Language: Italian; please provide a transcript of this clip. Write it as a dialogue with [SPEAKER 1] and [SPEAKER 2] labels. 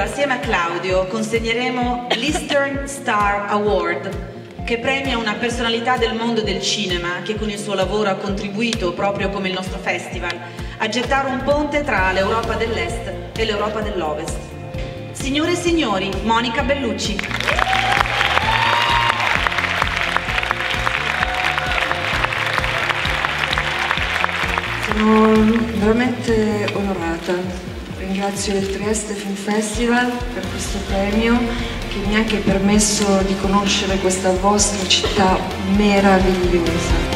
[SPEAKER 1] Assieme a Claudio consegneremo l'Eastern Star Award che premia una personalità del mondo del cinema che con il suo lavoro ha contribuito, proprio come il nostro festival, a gettare un ponte tra l'Europa dell'Est e l'Europa dell'Ovest. Signore e signori, Monica Bellucci.
[SPEAKER 2] Sono veramente onorata ringrazio il Trieste Film Festival per questo premio che mi ha anche permesso di conoscere questa vostra città meravigliosa.